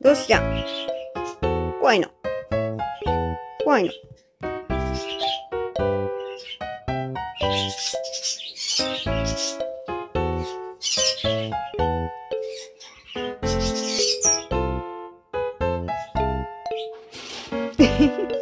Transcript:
どうした怖いの。怖いの。